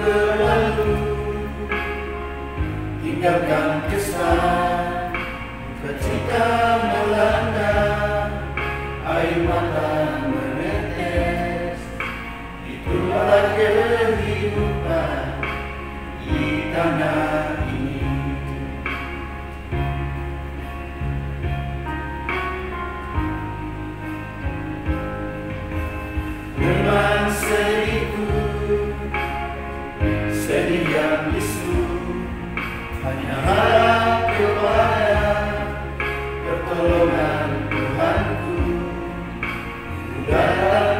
berlalu. Tinggalkan kesan ketika melanda. Air mata menetes. Itulah kehidupan di tanah ini. Dengan seribu Tuhan ku udara